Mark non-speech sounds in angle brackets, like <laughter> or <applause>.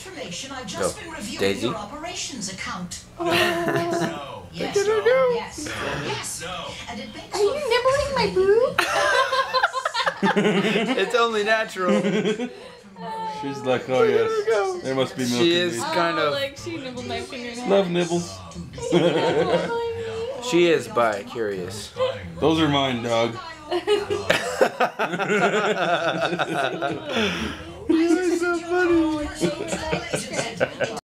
information. I've just Go. been reviewing Daisy? your operations account. Oh. <laughs> No. Yes. at her go. Yes. Yes. No. And it makes Are you nibbling my boob? it's only natural. <laughs> She's like, oh yes, there must be milk. She is these. kind oh, of. like she nibbled my fingernail. Love nibbles. <laughs> She is bi curious. Those are mine, dog. You're so funny.